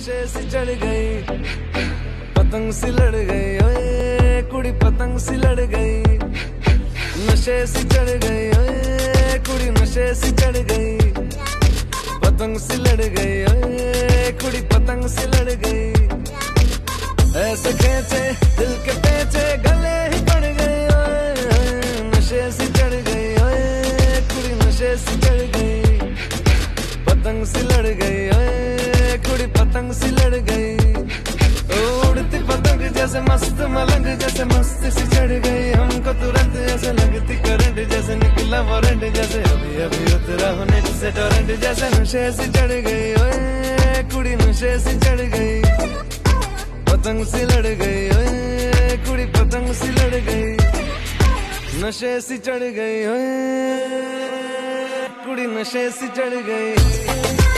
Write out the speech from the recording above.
नशे सी चढ़ गई। पतंग सी लड़ गई, ओए, कुड़ी पतंग सी लड़ गई। नशे सी चढ़ गई, ओए, कुड़ी नशे सी चढ़ गई। पतंग सी लड़ गई, ओए, कुड़ी पतंग सी लड़ गई। ऐसे खेचे, दिल के पेचे, गले ही पड़ गए नशे से चढ़ गई, ओए, कुड़ी नशे सी चढ़ गई। पतंग सी लड़ गई, ओए पतंग सी लड़ गई उड़ती पतंग जैसे मस्त मलंग, जैसे मस्त सी चढ़ गई हमको तुरंत ऐसे लगती करंट, जैसे निकला वारंट, जैसे अभी अभी उतरा होने से टोरेंट जैसे नशे सी चढ़ गई ओए, कुड़ी नशे से चढ़ गई। पतंग सी लड़ गई, ओए, कुड़ी पतंग सी लड़ गई। नशे सी चढ़ गई, ओए, कुड़ी नशे से चढ़ गई।